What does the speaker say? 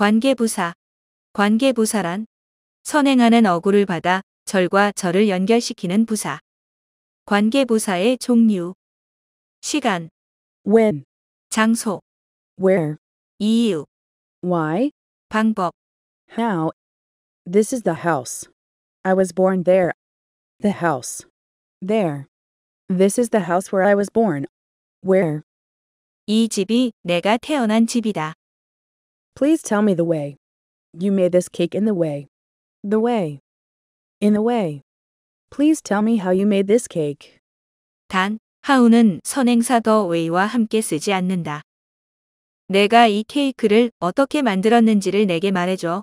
관계부사. 관계부사란 선행하는 어구를 받아 절과 절을 연결시키는 부사. 관계부사의 종류. 시간, When, 장소, where, 이유, why, 방법. how. This is the house. I was born there. The house. There. This is the house where I was born. Where? 이 집이 내가 태어난 집이다. Please tell me the way. You made this cake in the way. The way. In the way. Please tell me how you made this cake. 단, how는 선행사 the way와 함께 쓰지 않는다. 내가 이 케이크를 어떻게 만들었는지를 내게 말해줘.